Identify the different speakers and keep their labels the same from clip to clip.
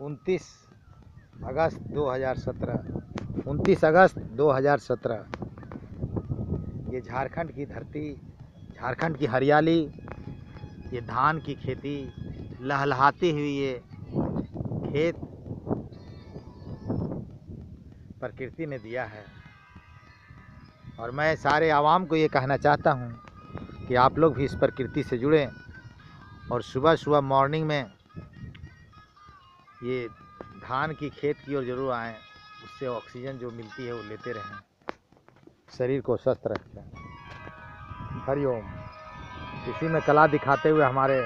Speaker 1: उनतीस अगस्त 2017 उनतीस अगस्त 2017 ये झारखंड की धरती, झारखंड की हरियाली, ये धान की खेती, लहलहाती हुई ये खेत प्रकृति ने दिया है। और मैं सारे आवाम को ये कहना चाहता हूँ कि आप लोग भी इस प्रकृति से जुड़ें और सुबह सुबह मॉर्निंग में ये धान की खेत की ओर ज़रूर आएँ, उससे ऑक्सीजन जो मिलती है वो लेते रहें। शरीर को स्वस्थ रखें। हरिओम इसी में कला दिखाते हुए हमारे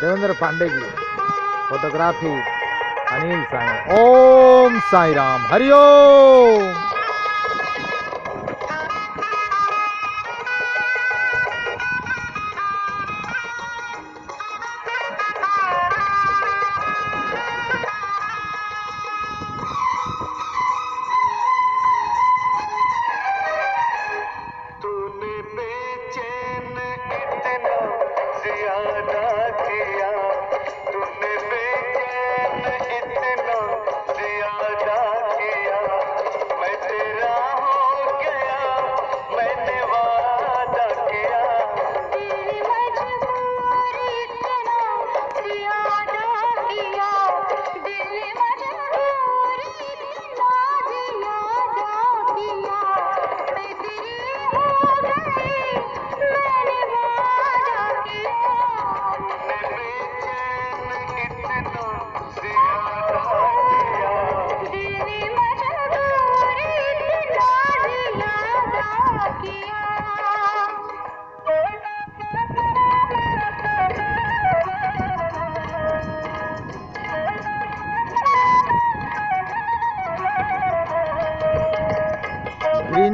Speaker 1: देवेंद्र पांडे जी, फोटोग्राफी अनिल साई। ओम साई राम। हरिओम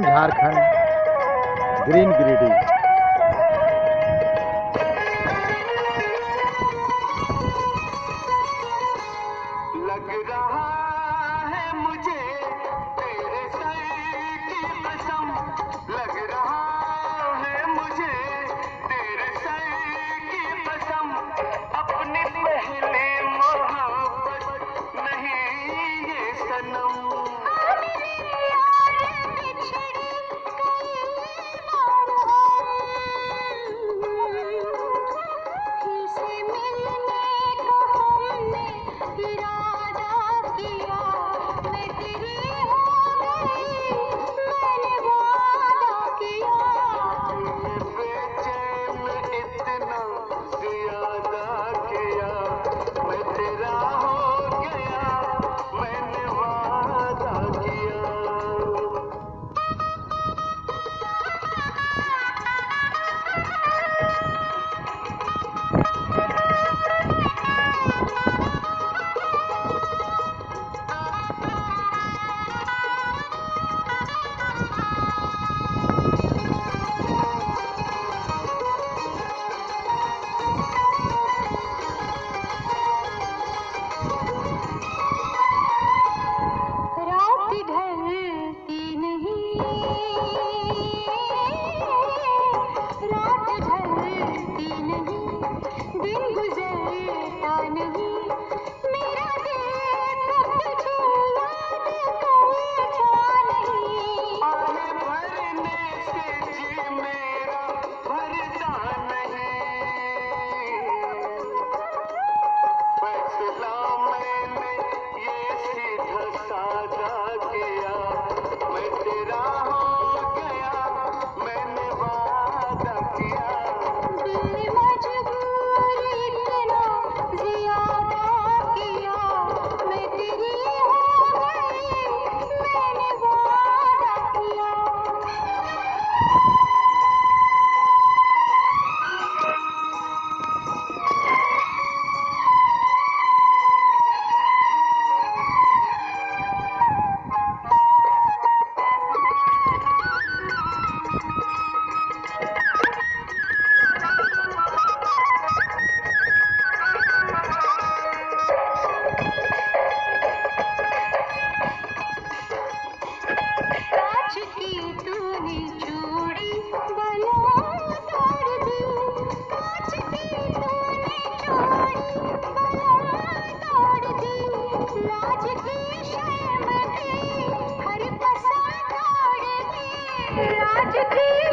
Speaker 1: झारखंड ग्रीन गिरिडीह
Speaker 2: रात ढलती नहीं। you
Speaker 1: राज की